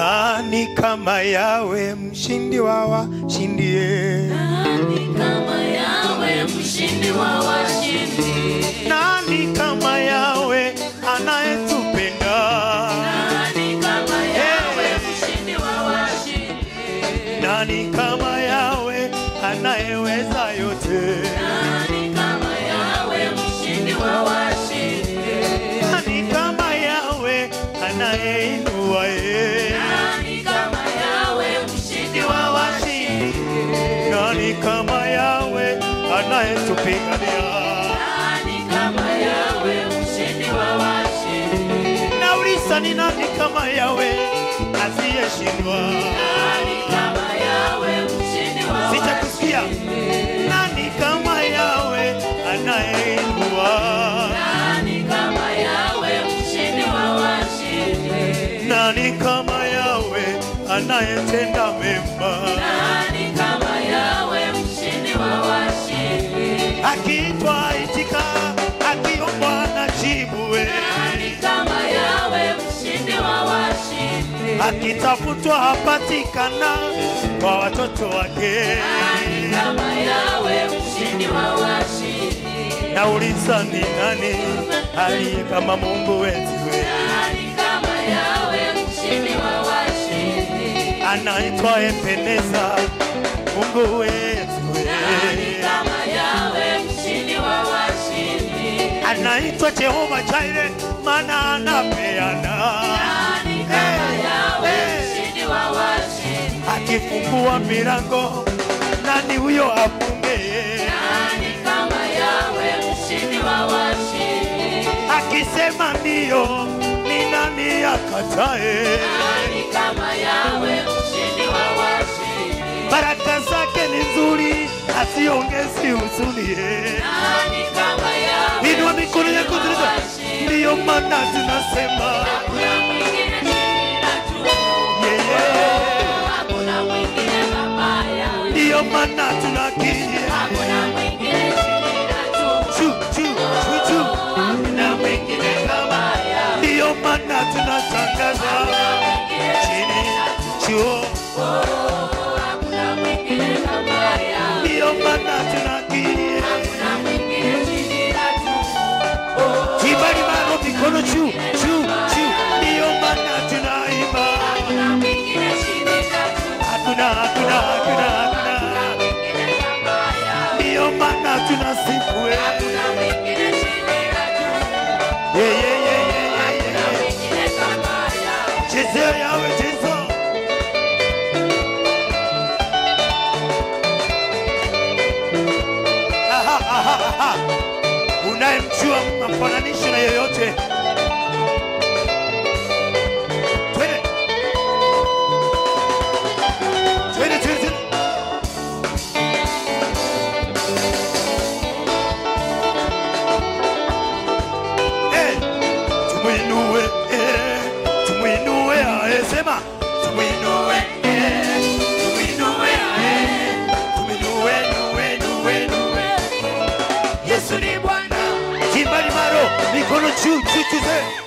Nani kama yawe mshindi wa washindie? Nani kama yawe mshindi wa washindi? Nani kama yawe anayetupenda? Nani kama yawe mshindi wa washindi? Nani kama yawe anayeweza yote? Nani kama yawe mshindi wa washindi? Nani kama yawe anayeinua anayetupigania? Nani kama yawe mshindi wa washindi? Nauliza ni nani kama yawe asiyeshindwa? Nani kama yawe mshindi wa Sijakusikia. Nani kama yawe anayeinua? Nani kama yawe mshindi wa washindi? Nani kama yawe anayetenda mema? Nani kama Akiitwa itika, akiombwa na jibu. Nani kama yawe mshindi wa washindi? Akitafutwa hapatikana kwa watoto wake. Nani kama yawe mshindi wa washindi? Nauliza ni nani aliye kama Mungu wetu? Nani kama yawe mshindi wa washindi? anaitwa Ebeneza, Mungu wetu. Nani kama anaitwa Jehova Jire, maana anapeana washindi? akifungua milango, nani huyo afunge? Nani kama yawe mshindi wa washindi? Akisema ndiyo, ni nani akatae? Nani kama yawe mshindi wa washindi? Baraka zake ni nzuri, asiongezi huzuni. Nani kama mikono yako washindi? ndiyo maana yawe. ndiyo maana tunakiri ndiyo maana tunatangaza chini kibali mikono juu juu juu, ndiyo maana tunaimba. Hakuna hakuna hakuna ndiyo maana tunasifu wewe. Unayemjua mafananisho na yoyote. Eh, tumuinue eh, tumuinue ae, tumuinue choo choo choo